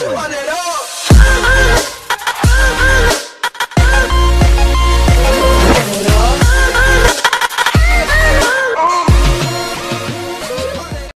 She want